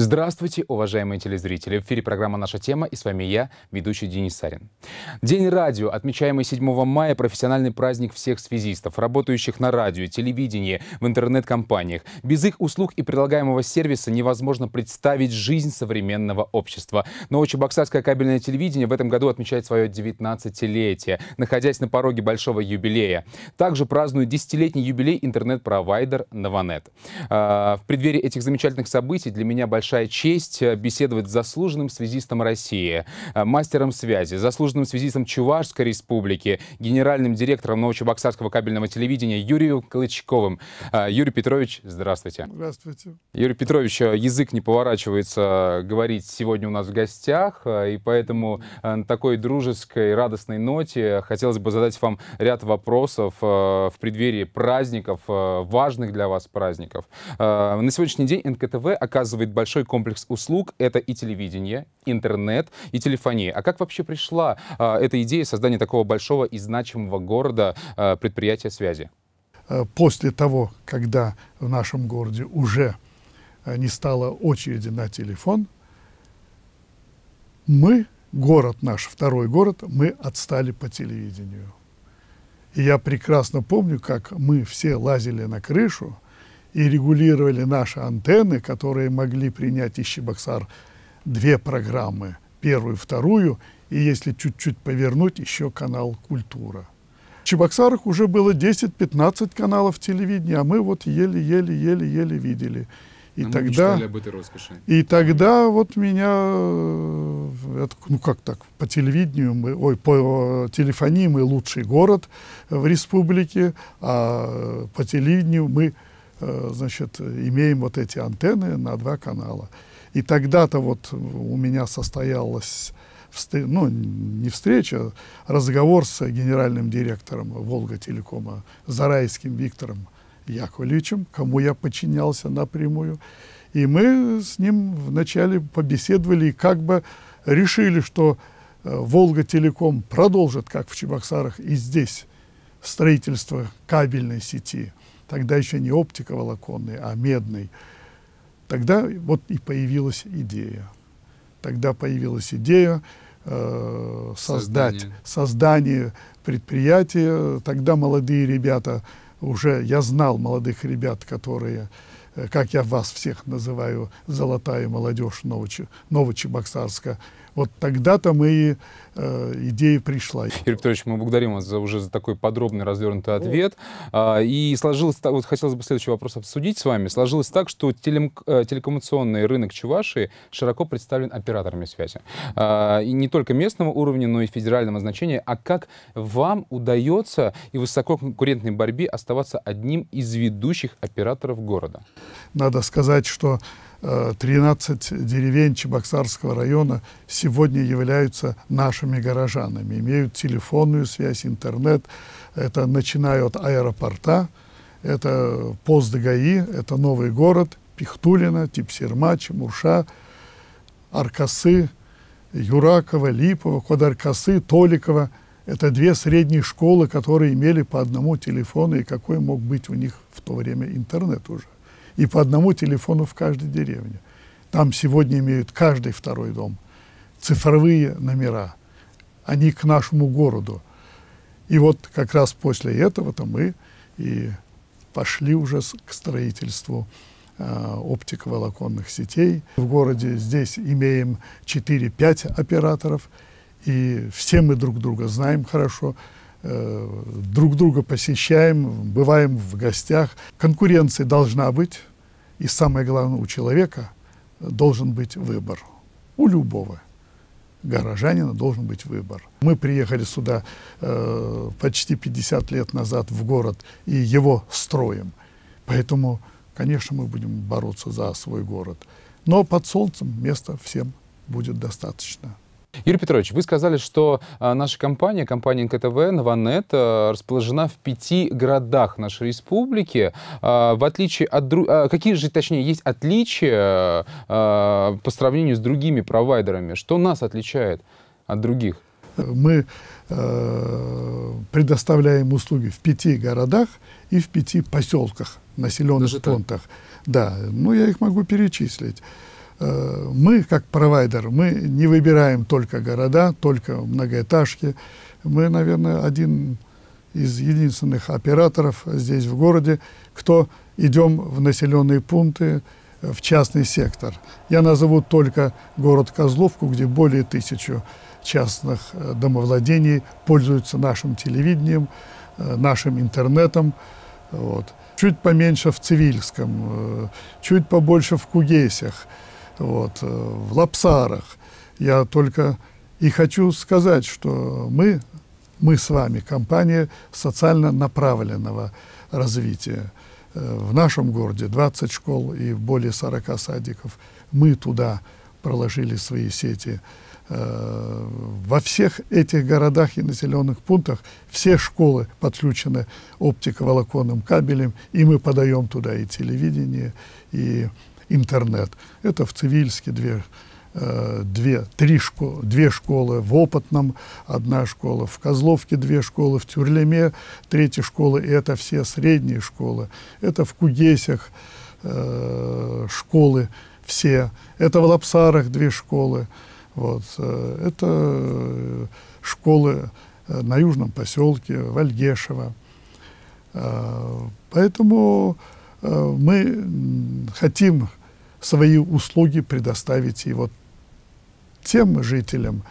Здравствуйте, уважаемые телезрители. В эфире программа «Наша тема» и с вами я, ведущий Денис Сарин. День радио, отмечаемый 7 мая, профессиональный праздник всех связистов, работающих на радио, телевидении, в интернет-компаниях. Без их услуг и предлагаемого сервиса невозможно представить жизнь современного общества. Но Чебоксарское кабельное телевидение в этом году отмечает свое 19-летие, находясь на пороге большого юбилея. Также празднует десятилетний юбилей интернет-провайдер «Новонет». А, в преддверии этих замечательных событий для меня большая большая честь э, беседовать с заслуженным связистом России, э, мастером связи, заслуженным связистом Чувашской республики, генеральным директором Новочебоксарского кабельного телевидения Юрием Клычковым. Э, Юрий Петрович, здравствуйте. Здравствуйте. Юрий Петрович, язык не поворачивается говорить сегодня у нас в гостях, и поэтому на такой дружеской, радостной ноте хотелось бы задать вам ряд вопросов в преддверии праздников, важных для вас праздников. На сегодняшний день НКТВ оказывает большой большой комплекс услуг. Это и телевидение, интернет, и телефония. А как вообще пришла а, эта идея создания такого большого и значимого города а, предприятия связи? Э, после того, когда в нашем городе уже э, не стало очереди на телефон, мы, город наш, второй город, мы отстали по телевидению. И я прекрасно помню, как мы все лазили на крышу, и регулировали наши антенны, которые могли принять из Чебоксар две программы, первую, вторую, и если чуть-чуть повернуть, еще канал «Культура». В Чебоксарах уже было 10-15 каналов телевидения, а мы вот еле-еле-еле-еле видели. И а тогда, об этой роскоши. И тогда вот меня, э, ну как так, по телевидению мы, ой, по телефонии мы лучший город в республике, а по телевидению мы значит, имеем вот эти антенны на два канала. И тогда-то вот у меня состоялась, ну, не встреча, а разговор с генеральным директором Волга Телекома Зарайским Виктором Яковлевичем, кому я подчинялся напрямую. И мы с ним вначале побеседовали и как бы решили, что э, Волга Телеком продолжит, как в Чебоксарах, и здесь строительство кабельной сети – тогда еще не оптика волоконный, а медный, тогда вот и появилась идея. Тогда появилась идея э, создать создание. создание предприятия. Тогда молодые ребята, уже я знал молодых ребят, которые, э, как я вас всех называю, золотая молодежь Новочебоксарска, вот тогда-то мы идея пришла. Юрий Петрович, мы благодарим вас за, уже за такой подробный, развернутый ответ. А, и сложилось так, вот хотелось бы следующий вопрос обсудить с вами. Сложилось так, что телем, э, телекоммуникационный рынок Чувашии широко представлен операторами связи. А, и не только местного уровня, но и федерального значения. А как вам удается и в высококонкурентной борьбе оставаться одним из ведущих операторов города? Надо сказать, что 13 деревень Чебоксарского района сегодня являются нашими горожанами, имеют телефонную связь, интернет. Это начиная от аэропорта, это пост ГАИ, это Новый город, Пихтулина, Типсермач, Мурша, Аркасы, Юракова, Липова, Кодаркасы, Толикова. Это две средние школы, которые имели по одному телефону, и какой мог быть у них в то время интернет уже и по одному телефону в каждой деревне. Там сегодня имеют каждый второй дом. Цифровые номера. Они к нашему городу. И вот как раз после этого-то мы и пошли уже к строительству э, оптиковолоконных сетей. В городе здесь имеем 4-5 операторов, и все мы друг друга знаем хорошо, э, друг друга посещаем, бываем в гостях. Конкуренция должна быть, и самое главное, у человека должен быть выбор. У любого горожанина должен быть выбор. Мы приехали сюда э, почти 50 лет назад в город и его строим. Поэтому, конечно, мы будем бороться за свой город. Но под солнцем места всем будет достаточно. Юрий Петрович, вы сказали, что а, наша компания, компания НКТВ, Новонет, а, расположена в пяти городах нашей республики. А, в отличие от друг... какие же, точнее, есть отличия по сравнению с другими провайдерами? Что нас отличает от других? Мы э, предоставляем услуги в пяти городах и в пяти поселках, населенных Даже пунктах. Так? Да, ну я их могу перечислить. Мы, как провайдер, мы не выбираем только города, только многоэтажки. Мы, наверное, один из единственных операторов здесь в городе, кто идем в населенные пункты, в частный сектор. Я назову только город Козловку, где более тысячи частных э, домовладений пользуются нашим телевидением, э, нашим интернетом. Вот. Чуть поменьше в Цивильском, э, чуть побольше в Кугесях, вот, в Лапсарах. Я только и хочу сказать, что мы, мы с вами компания социально направленного развития. В нашем городе 20 школ и более 40 садиков. Мы туда проложили свои сети. Э, во всех этих городах и населенных пунктах все школы подключены оптиковолоконным кабелем, и мы подаем туда и телевидение, и интернет. Это в Цивильске две, э, две, три школы, две школы, в Опытном одна школа, в Козловке две школы, в Тюрлеме третья школа, и это все средние школы. Это в Кугесях э, школы все, это в Лапсарах две школы. Вот. Э, это э, школы на Южном поселке, Вальгешево. Поэтому мы хотим свои услуги предоставить и вот тем жителям,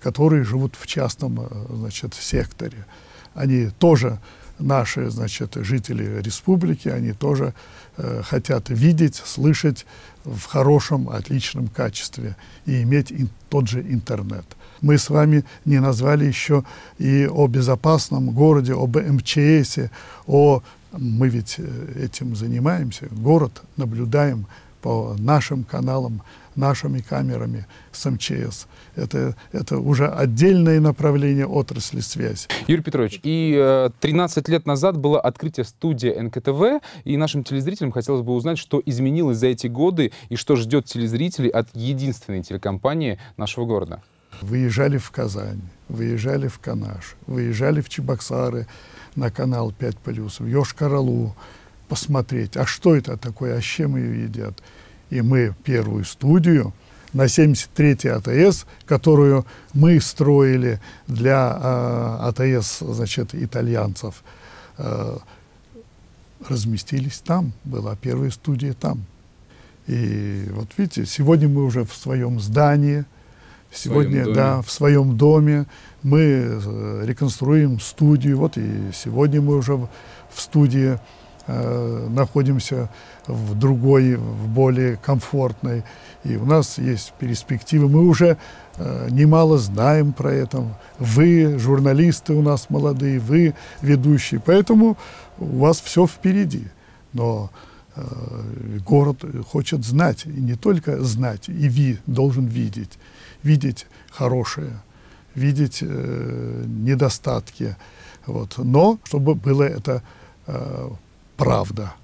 которые живут в частном значит, секторе. Они тоже наши значит, жители республики, они тоже э, хотят видеть, слышать в хорошем, отличном качестве и иметь тот же интернет. Мы с вами не назвали еще и о безопасном городе, об МЧСе, о мы ведь э, этим занимаемся, город наблюдаем по нашим каналам, нашими камерами с МЧС. Это, это уже отдельное направление отрасли связь. Юрий Петрович, и 13 э, лет назад было открытие студии НКТВ, и нашим телезрителям хотелось бы узнать, что изменилось за эти годы и что ждет телезрителей от единственной телекомпании нашего города. Выезжали в Казань, выезжали в Канаш, выезжали в Чебоксары на канал 5+, в Йошкар-Олу посмотреть, а что это такое, а с чем ее едят. И мы первую студию на 73-й АТС, которую мы строили для э, АТС, значит, итальянцев, э, разместились там, была первая студия там. И вот видите, сегодня мы уже в своем здании, сегодня, в да, в своем доме мы э, реконструируем студию, вот и сегодня мы уже в, студии э, находимся в другой, в более комфортной. И у нас есть перспективы. Мы уже э, немало знаем про это. Вы, журналисты у нас молодые, вы ведущие. Поэтому у вас все впереди. Но город хочет знать, и не только знать, и ви, должен видеть. Видеть хорошее, видеть э, недостатки. Вот. Но чтобы было это э, правда.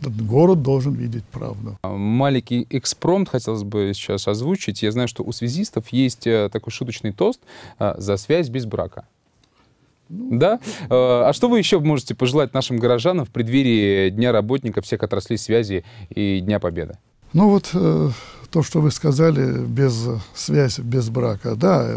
Город должен видеть правду. А, маленький экспромт хотелось бы сейчас озвучить. Я знаю, что у связистов есть э, такой шуточный тост э, «За связь без брака». Да? Э, а что вы еще можете пожелать нашим горожанам в преддверии Дня работника всех отраслей связи и Дня Победы? Ну вот то, что вы сказали, без связи, без брака, да,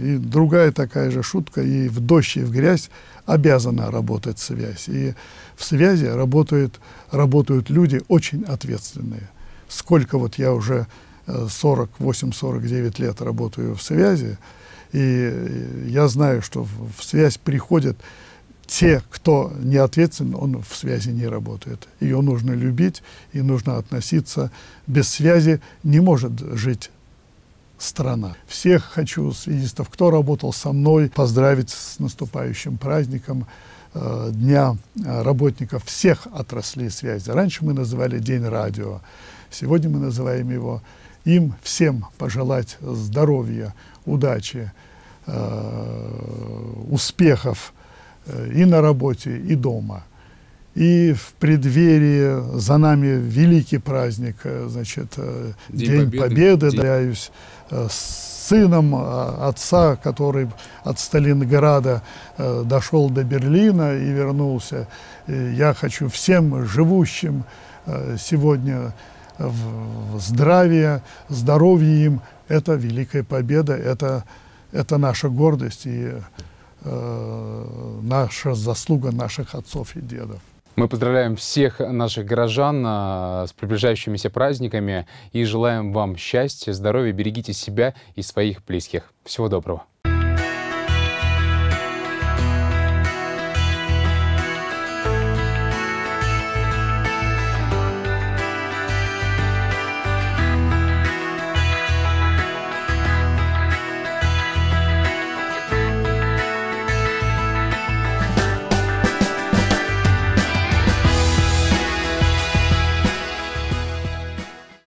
и другая такая же шутка, и в дождь, и в грязь обязана работать связь. И в связи работают, работают люди очень ответственные. Сколько вот я уже 48-49 э, лет работаю в связи, и я знаю, что в связь приходят те, кто не ответственен, он в связи не работает. Ее нужно любить и нужно относиться. Без связи не может жить страна. Всех хочу, связистов, кто работал со мной, поздравить с наступающим праздником э, Дня работников всех отраслей связи. Раньше мы называли День радио, сегодня мы называем его. Им всем пожелать здоровья, удачи, э, успехов э, и на работе, и дома. И в преддверии за нами великий праздник, э, значит, День, День Победы, Победы День... Э, с сыном отца, который от Сталинграда дошел до Берлина и вернулся. Я хочу всем живущим сегодня в здравие, здоровье им. Это великая победа, это, это наша гордость и э, наша заслуга наших отцов и дедов. Мы поздравляем всех наших горожан а, с приближающимися праздниками и желаем вам счастья, здоровья, берегите себя и своих близких. Всего доброго.